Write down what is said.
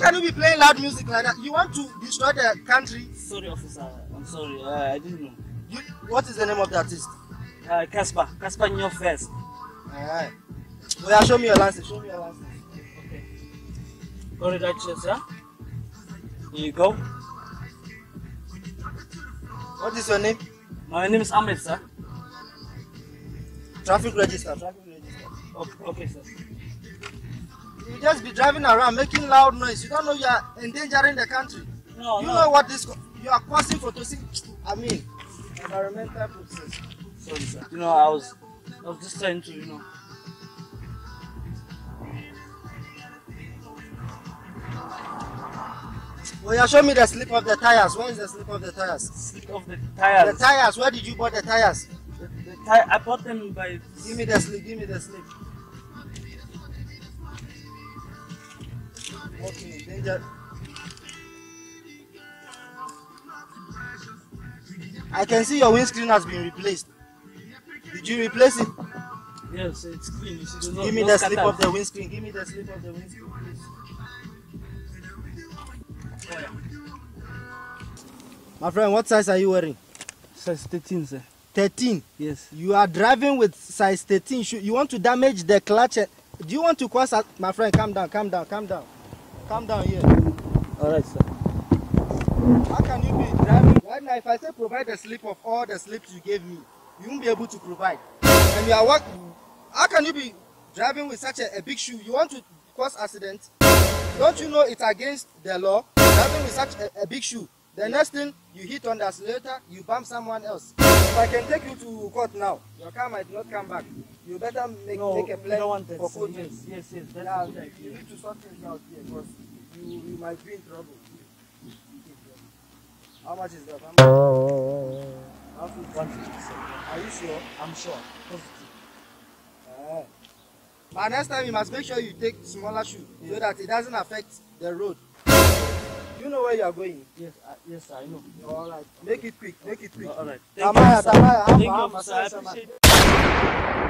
can you be playing loud music like that? You want to destroy the country? Sorry, officer. I'm sorry. Uh, I didn't know. You, what is the name of the artist? Uh, Cassper. Casper in your face. Alright. Yeah, show me your license. Show me your license. Okay. Got it right here, sir. Here you go. What is your name? My name is Ahmed, sir. Traffic register. Traffic register. Okay, okay sir. You just be driving around making loud noise. You don't know you are endangering the country. No, you no. know what this? You are causing photosynthesis. I mean, environmental process. Sorry, sir. You know, I was, I was just trying to, you know. Well, you show me the slip of the tires. Where is the slip of the tires? Slip of the tires. The tires. Where did you buy the tires? The, the tire. I bought them by. Give me the slip. Give me the slip. Okay. I can see your windscreen has been replaced. Did you replace it? Yes, it's clean. You see, there's no, Give me the slip of the windscreen. Give me the slip of the windscreen, please. Oh, yeah. My friend, what size are you wearing? Size 13, sir. 13. Yes. You are driving with size 13. You want to damage the clutch. Do you want to cause. My friend, calm down, calm down, calm down. Calm down here. All right, sir. How can you be driving? Right now, if I say provide a slip of all the slips you gave me, you won't be able to provide. And you are what? How can you be driving with such a, a big shoe? You want to cause accident? Don't you know it's against the law? Driving with such a, a big shoe. The next thing you hit on the accelerator, you bump someone else. If I can take you to court now, your car might not come back. You better make, No, make a plan for sir. Yes, yes, yes. That's Yeah, a you need to sort things out here because you, you might be in trouble. How much is that? How much? I'll 150. Are you sure? I'm sure. Positive. Ah. But next time you must make sure you take smaller shoe so that it doesn't affect the road. Do You know where you are going. Yes, I, yes, I know. All right. Make it quick. Make it quick. All right. Tamaya, officer. Tamaya, Thank you, officer. I appreciate